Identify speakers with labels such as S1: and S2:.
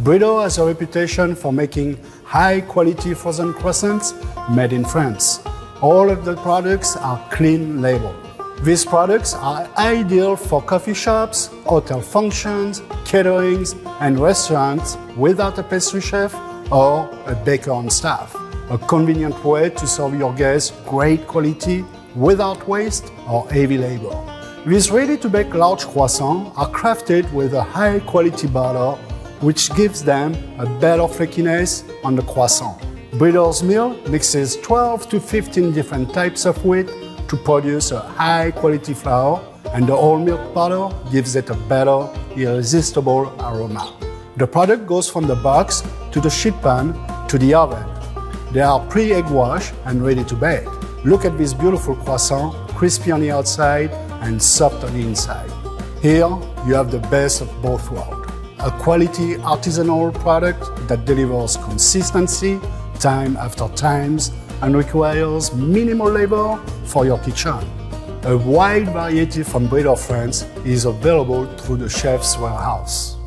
S1: Bridor has a reputation for making high quality frozen croissants made in France. All of the products are clean label. These products are ideal for coffee shops, hotel functions, caterings, and restaurants without a pastry chef or a baker on staff. A convenient way to serve your guests great quality without waste or heavy labor. These ready-to-bake large croissants are crafted with a high-quality butter, which gives them a better flakiness on the croissant. Bridor's mill mixes 12 to 15 different types of wheat to produce a high-quality flour, and the whole milk butter gives it a better, irresistible aroma. The product goes from the box to the sheet pan to the oven. They are pre-egg washed and ready to bake. Look at this beautiful croissant, crispy on the outside and soft on the inside. Here, you have the best of both worlds. A quality artisanal product that delivers consistency time after times and requires minimal labor for your kitchen. A wide variety from Bridor France is available through the chef's warehouse.